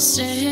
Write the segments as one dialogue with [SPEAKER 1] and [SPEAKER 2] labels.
[SPEAKER 1] say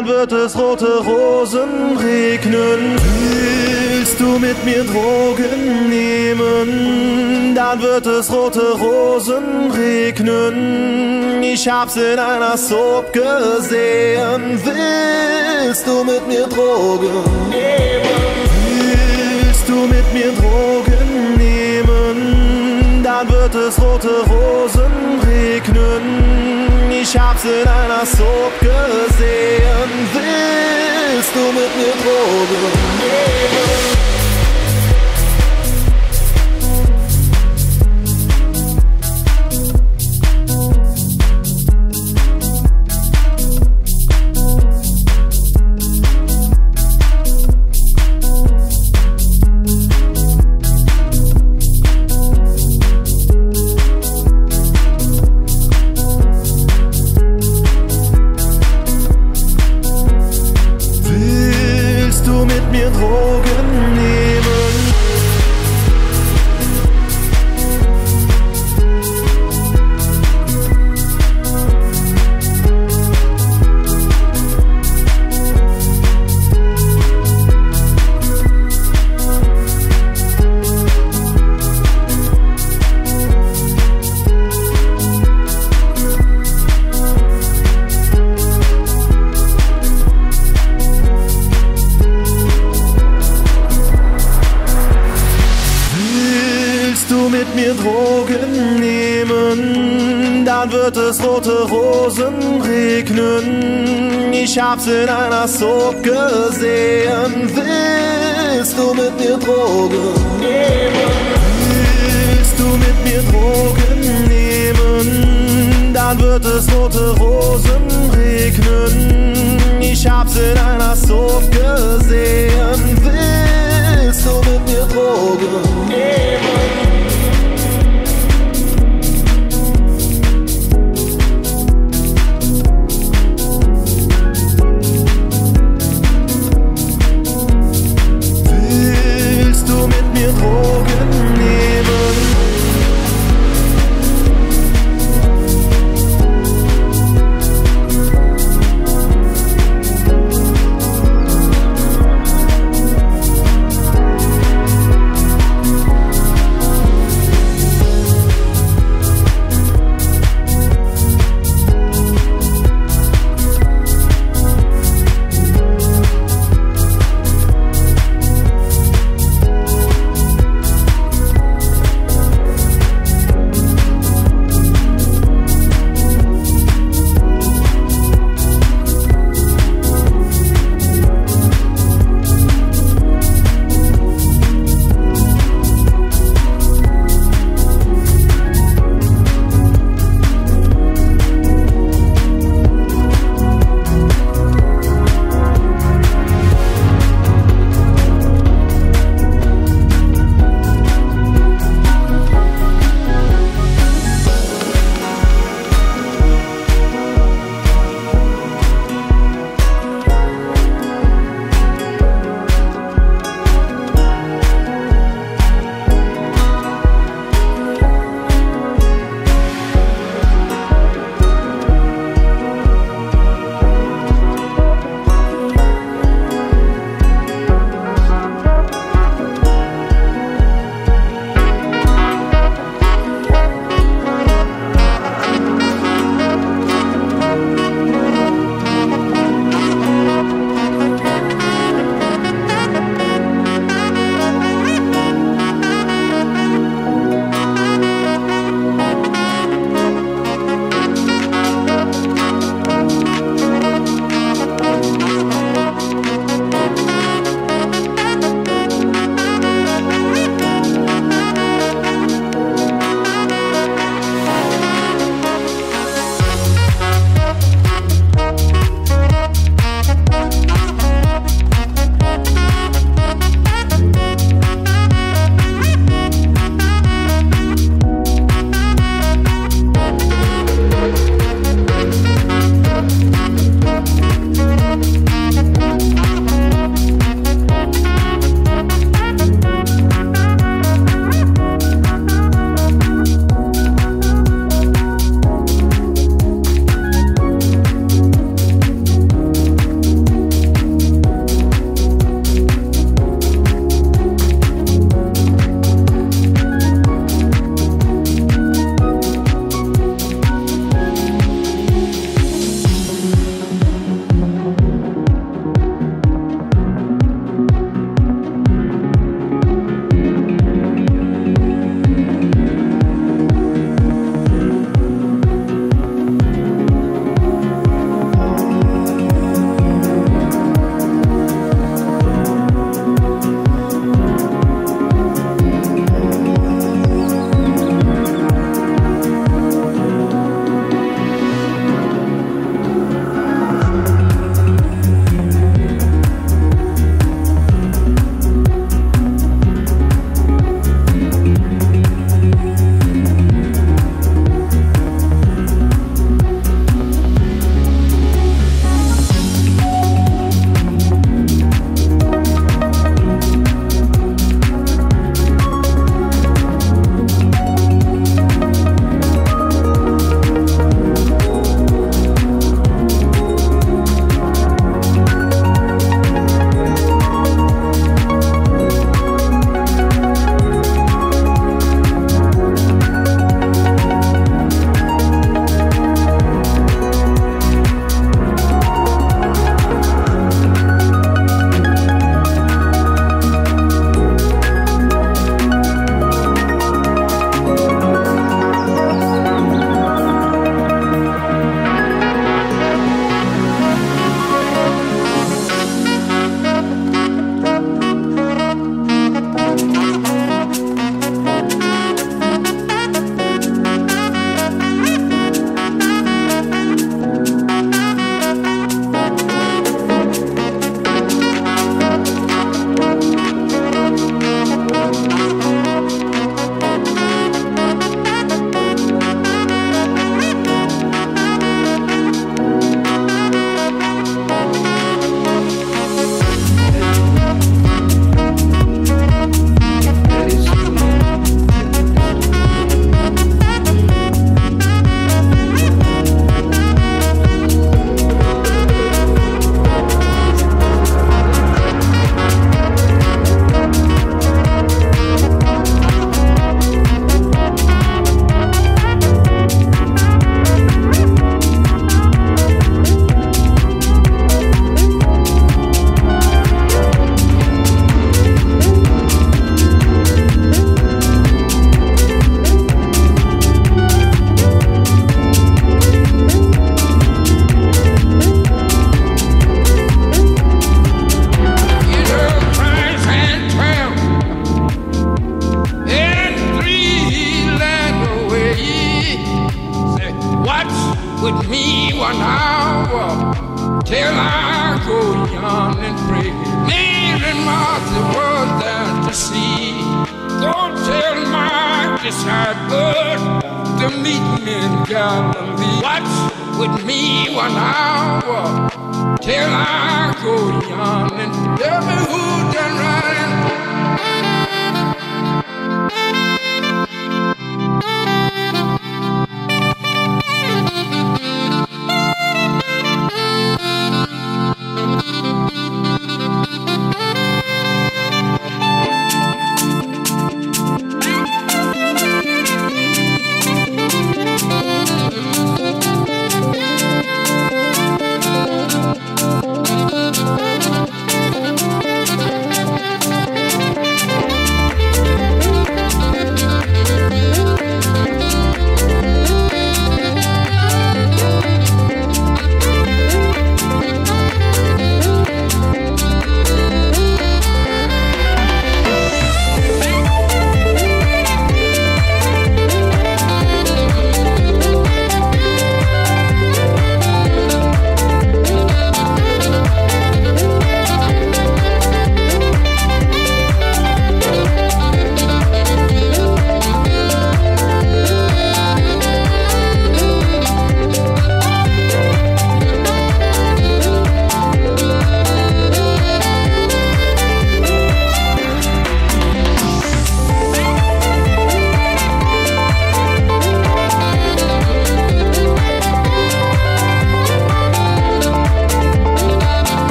[SPEAKER 1] Dann wird es rote Rosen regnen. Willst du mit mir Drogen nehmen? Dann wird es rote Rosen regnen. Ich hab's in einer Soap gesehen. Willst du mit mir Drogen nehmen? Willst du mit mir Drogen nehmen? Dann wird es rote Rosen regnen. Ich hab's in einer Soap gesehen. Willst du mit mir Drogen nehmen? Wird es rote Rosen regnen. Ich hab's in einer Soap gesehen. Willst du mit mir Drogen nehmen? Willst du mit mir Drogen nehmen? Dann wird es rote Rosen regnen. Ich hab's in einer Soap gesehen. Willst du mit mir Drogen nehmen?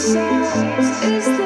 [SPEAKER 2] myself is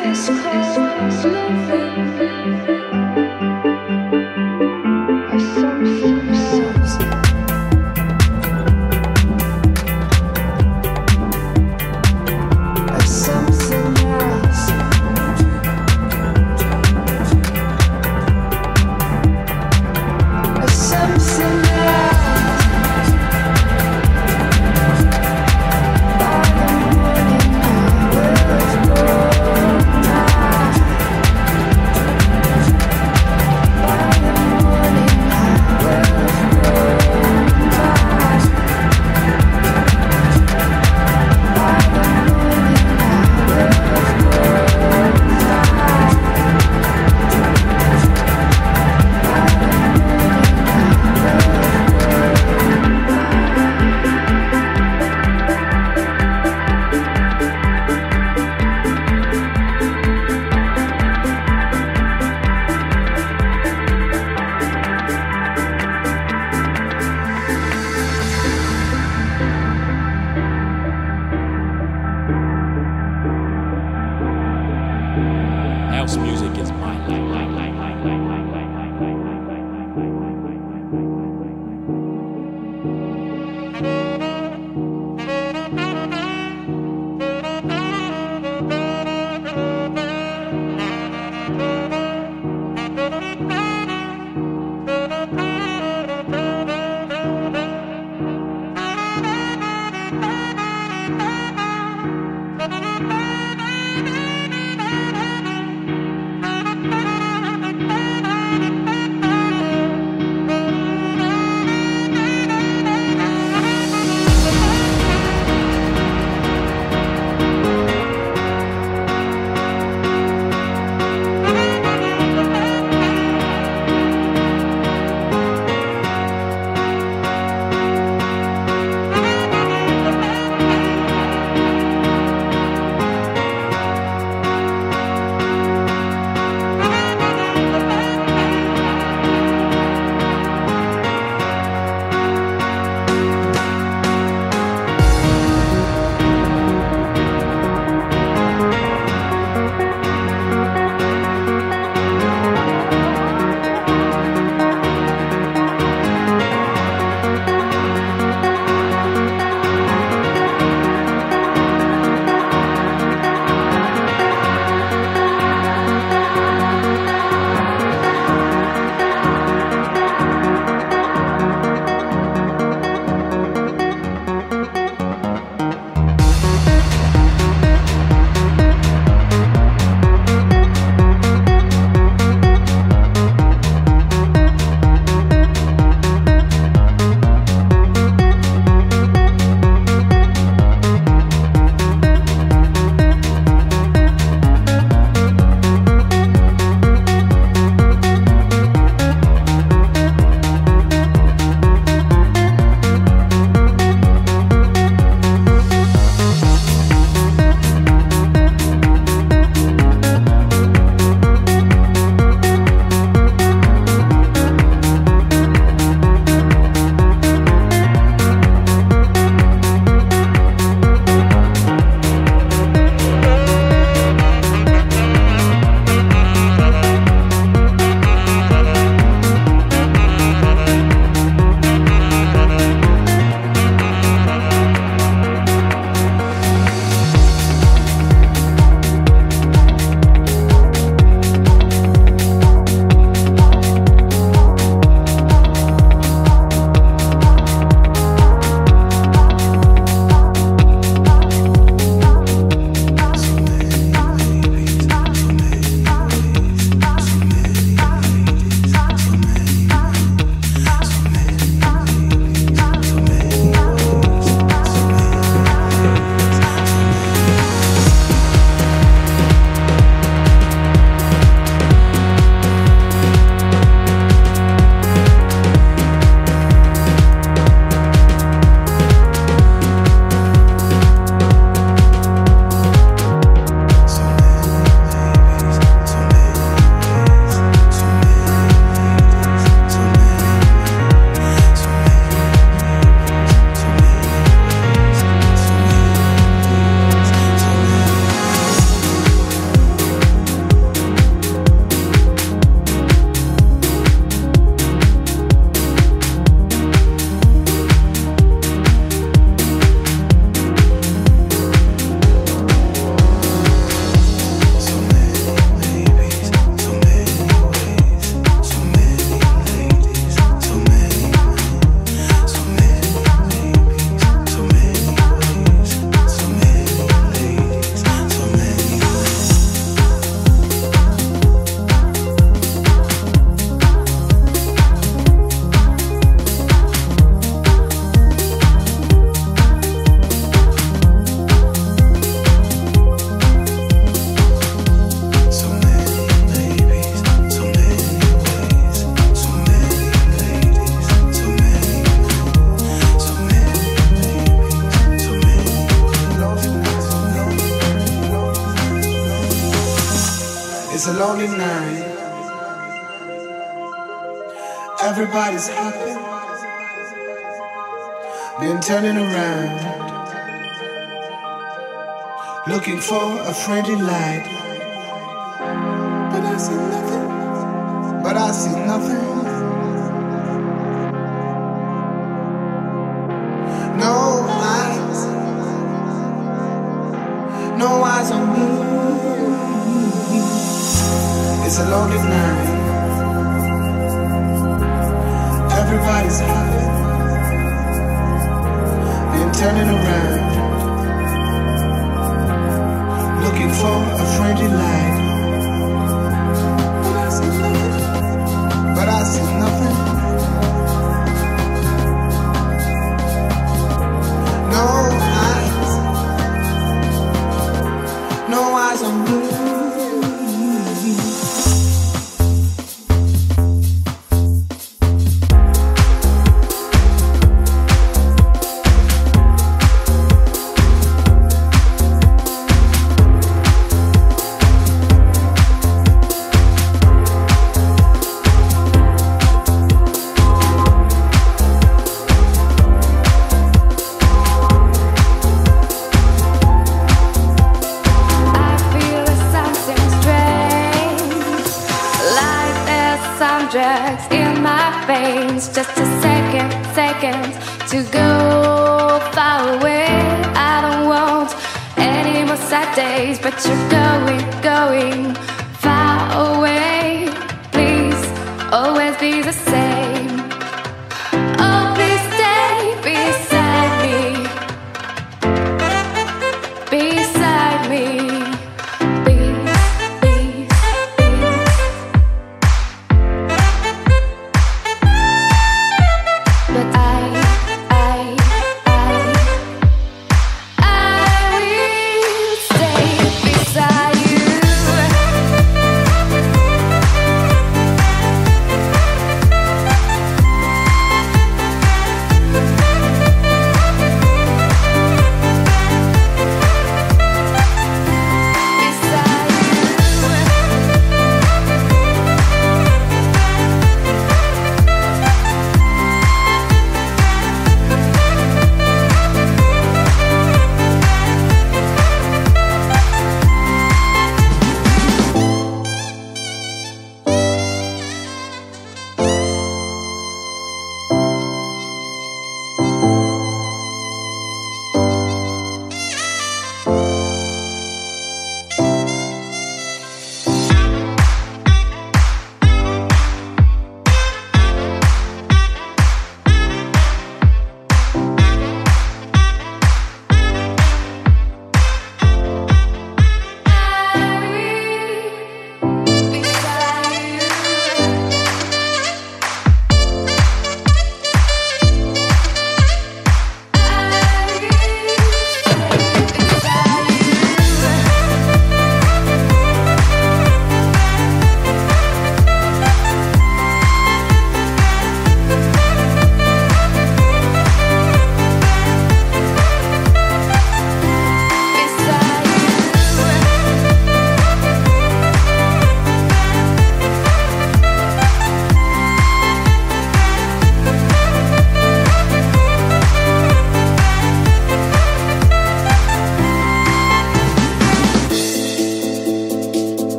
[SPEAKER 3] It's a lonely night.